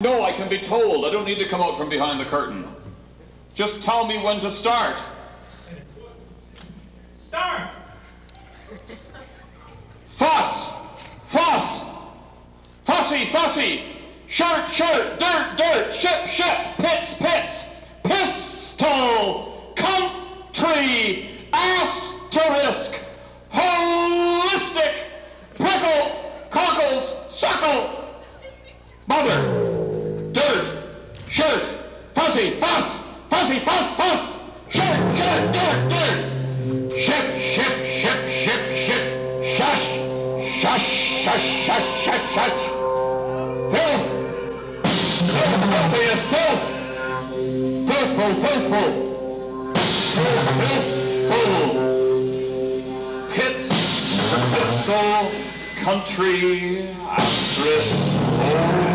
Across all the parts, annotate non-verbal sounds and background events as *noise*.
No, I can be told. I don't need to come out from behind the curtain. Just tell me when to start. Start! Fuss! Fuss! Fussy, fussy! Shirt, shirt! Dirt, dirt! Ship, ship! Pits, pits! Pistol! Country! Asterisk! Holistic! Prickle! Cockles! Suckle! Mother! Dirt! Shirt! Fussy! Fuss! Fussy! Fuss! Fuss! Shirt! Shirt! Dirt! Dirt! Ship! Ship! Ship! Ship! Ship! Shush! Shush! Shush! Shush! Shush! Shush! Filth! Filthy is filth! Filthful! Filthful! Filthful! Pits! Pistol! Country! Asterisk! Holistic!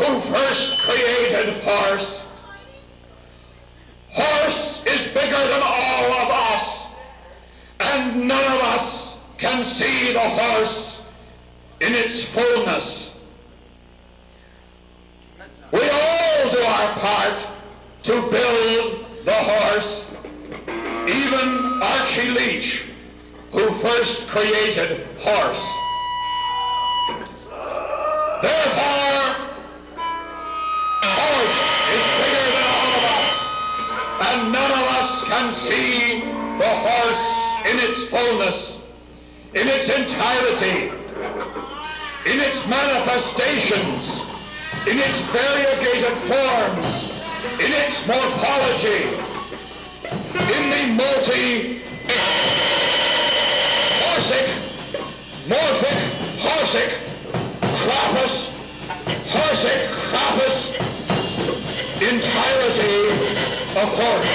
Who first created horse. Horse is bigger than all of us, and none of us can see the horse in its fullness. We all do our part to build the horse. Even Archie Leach, who first created horse. Therefore, horse is bigger than all of us, and none of us can see the horse in its fullness, in its entirety, in its manifestations, in its variegated forms, in its morphology, in the multi horsic, morphic, horsic, crapus, horsic, entirety of course.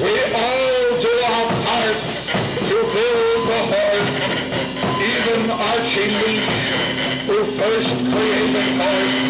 We all do our part to build the horse, even Archie Leach, who first created horse.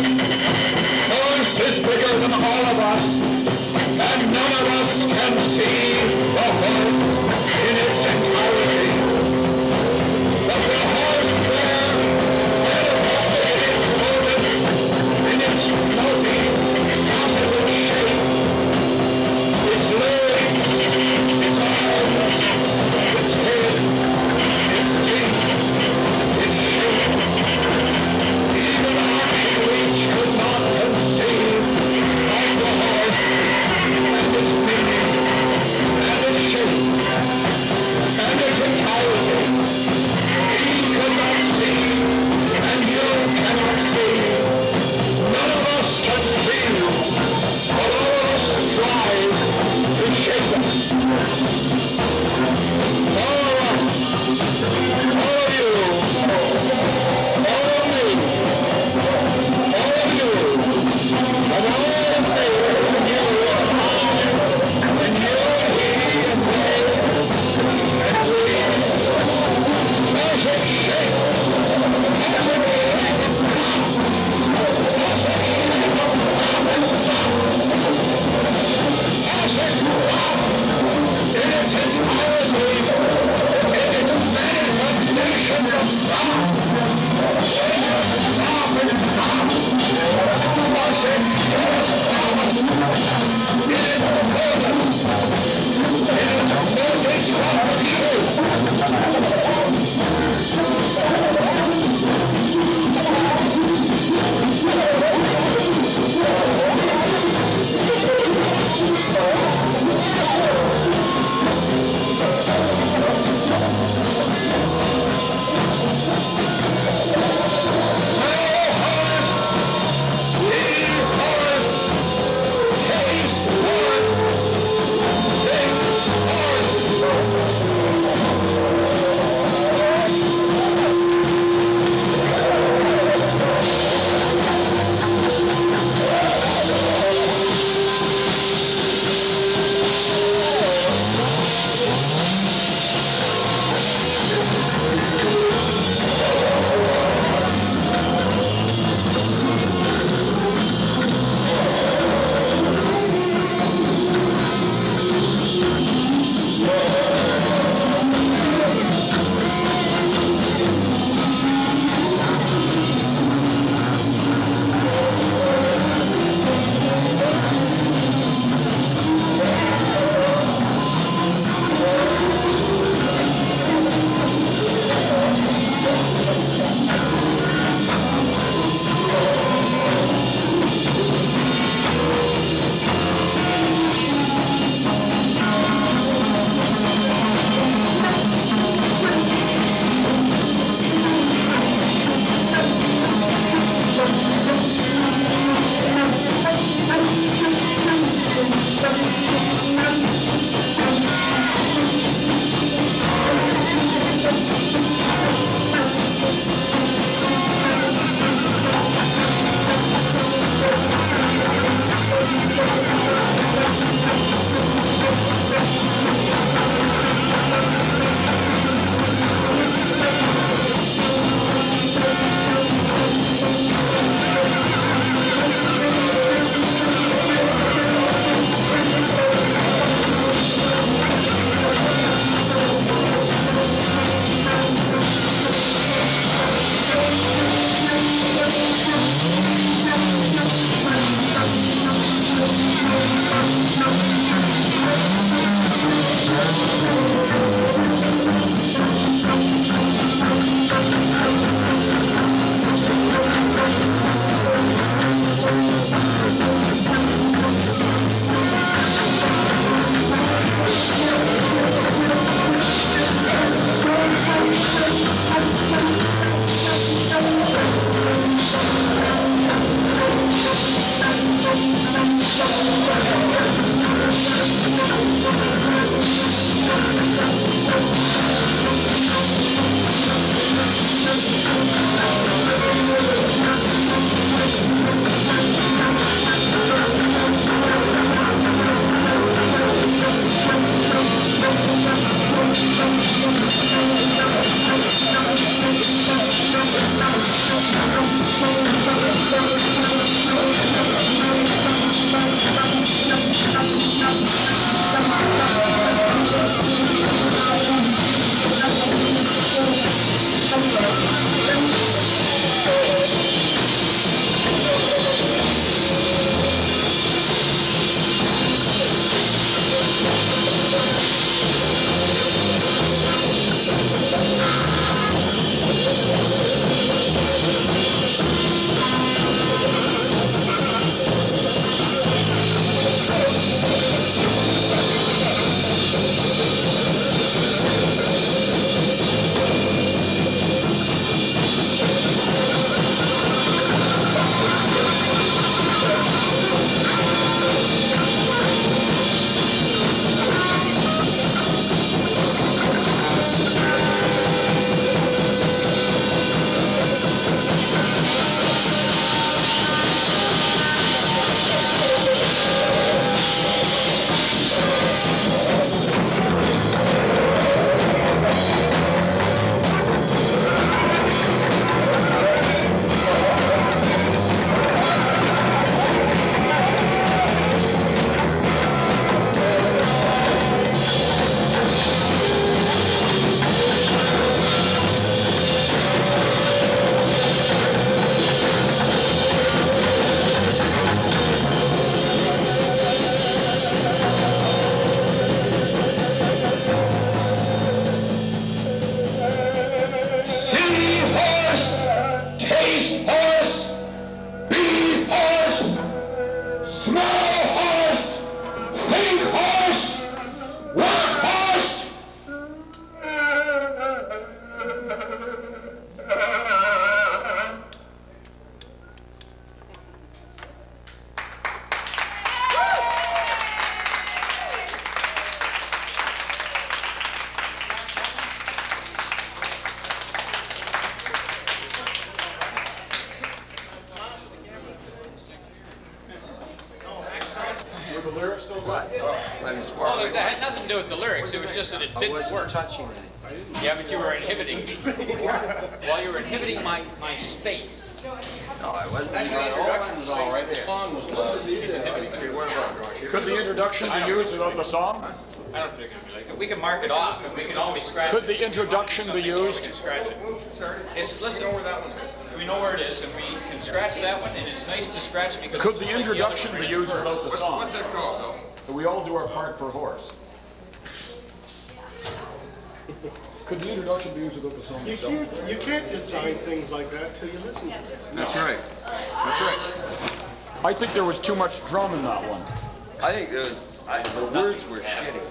I didn't wasn't work. touching it. Yeah, but you were inhibiting me. While you were inhibiting my, my space. No, I wasn't. introduction's all right. The song was uh, loud. Could the introduction be used without the song? I don't think it'd be like it. We can mark it off, and we can always scratch Could it. the introduction be Something where we used? can scratch it. It's, listen, we know where it is, and we can scratch that one, and it's nice to scratch because. Could it's the like other introduction one be right used without the song? What's that called, though? We all do our part for horse. Could the introduction be the song You itself? can't, you can't decide things like that till you listen to it. That's right. That's right. I think there was too much drum in that one. I think the, I, the words were shitty.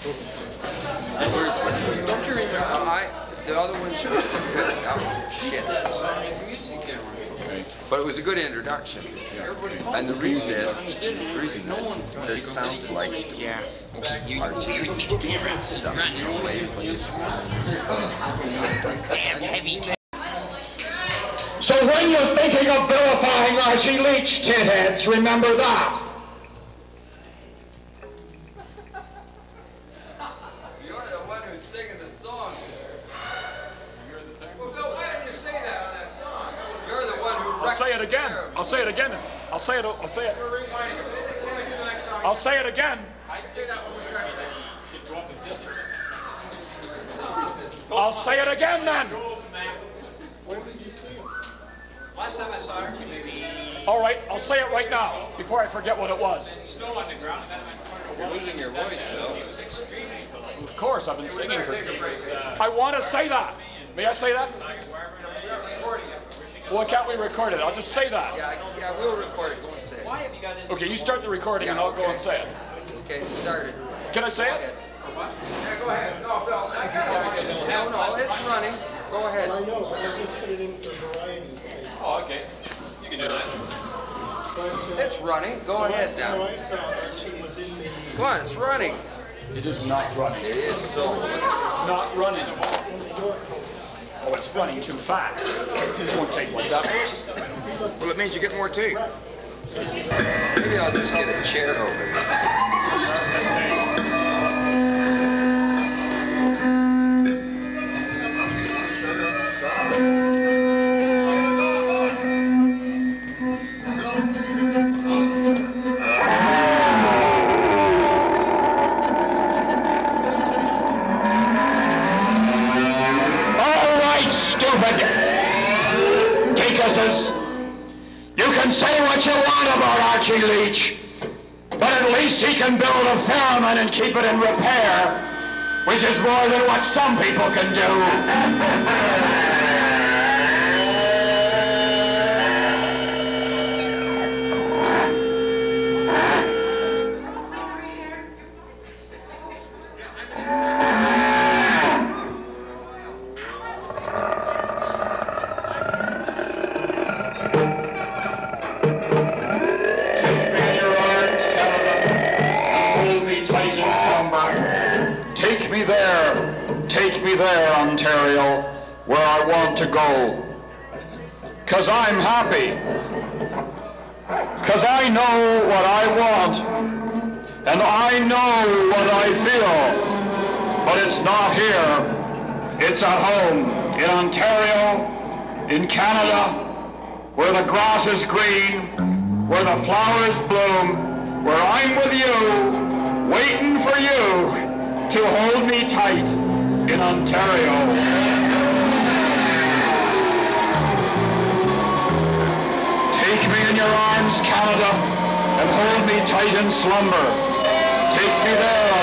The words were shitty. Don't you remember? I, the other ones were good. That was shit. But it was a good introduction. And the reason is, the reason is that it sounds like yeah, Archie stuff in a. So when you're thinking of vilifying Archie Leach, titheads, remember that. You're the one who's singing the song. Well, Bill, why didn't you say that on that song? You're the one who. I'll say it again. I'll say it again. I'll say it. I'll say it. We're rewinding it. When we do the next song, I'll say it again. say that when we try to. I'll say it again then. Last time I saw Archie, maybe All right, I'll say it right now before I forget what it was. snow on the ground, and then I You're losing your voice, Bill. He was extremely political. Of course, I've been singing for. years. I want to say that. May I say that? Why can't we record it? I'll just say that. Yeah, yeah, we'll record it. Go and say it. Why have you got into Okay, you start the recording and I'll go and say it. Okay, it started. Can I say it? ahead. Yeah, go ahead. No, Bill, I got it. No, no, it's running. Go ahead. I know, but I just put it in for variety's sake. Oh, okay. You can do that. But, uh, It's running. Go ahead last now. I saw Archie was in the, Come on, it's running. It is not running. It is so. It's not running. At all. Oh, it's running too fast. It won't take like that. Well, it means you get more tea. Maybe I'll just get a chair over there. But at least he can build a Ferryman and keep it in repair, which is more than what some people can do. *laughs* Cause I know what I want. And I know what I feel. But it's not here. It's at home, in Ontario, in Canada, where the grass is green, where the flowers bloom, where I'm with you, waiting for you to hold me tight in Ontario. Take me in your arms, Canada, and hold me tight in slumber. Take me there,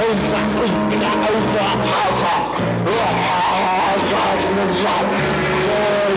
انت كنت انت حصى روح حصى من الله يا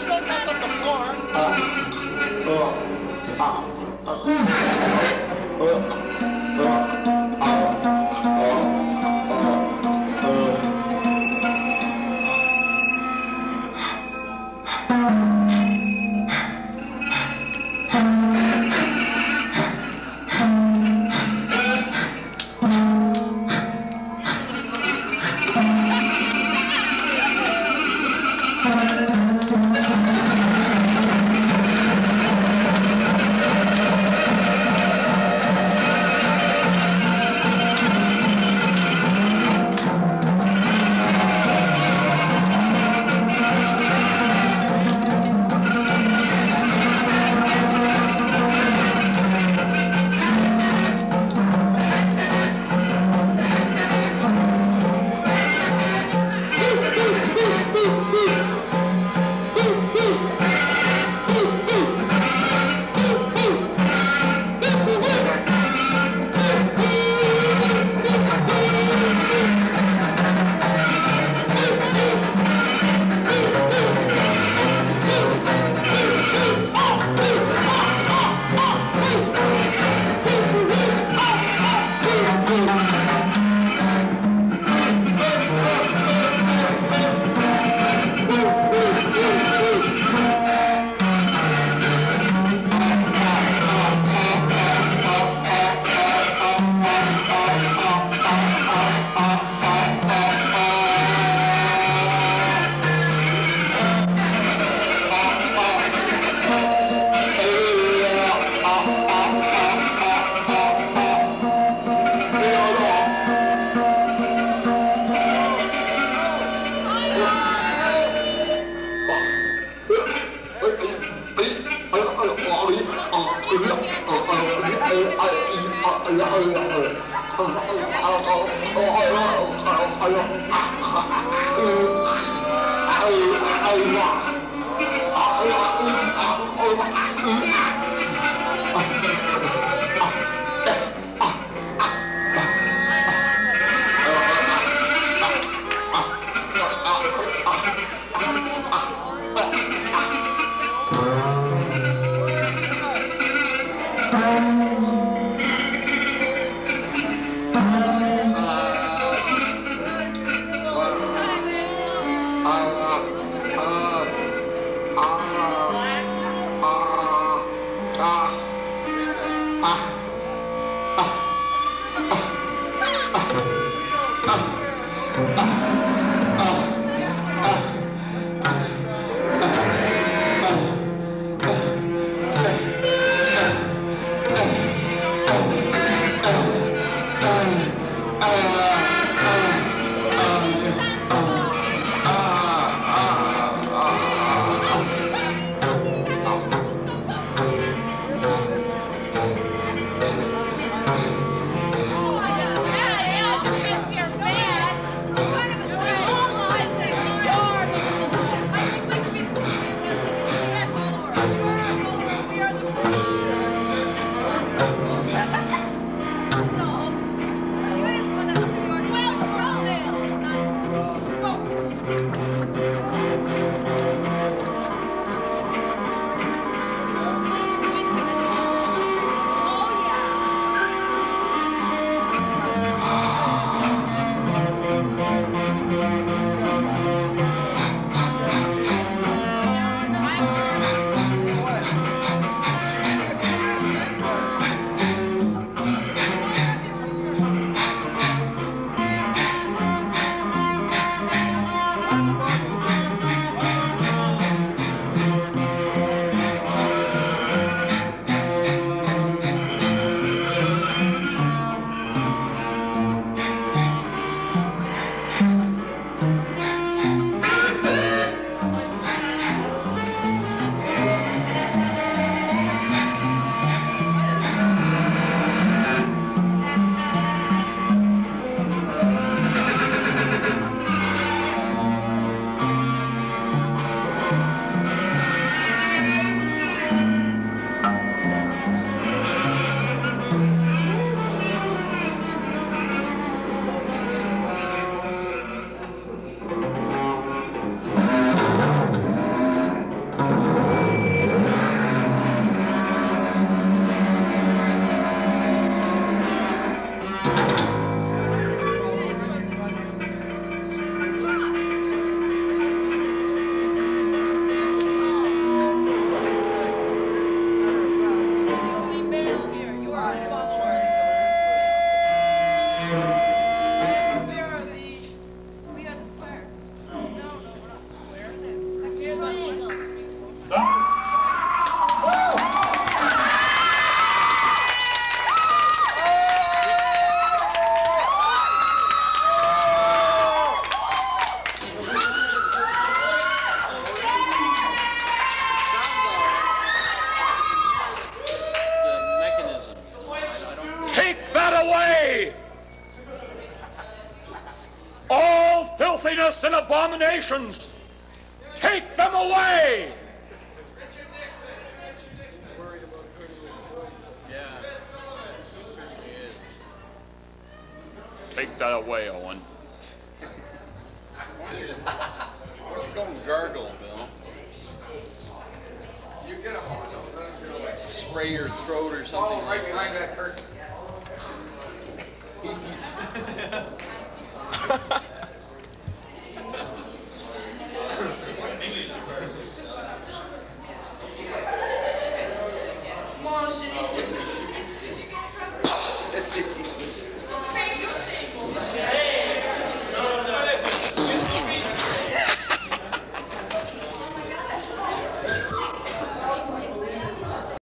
Now don't mess up the floor. Uh, uh, uh, uh, uh, uh, uh. Take abominations,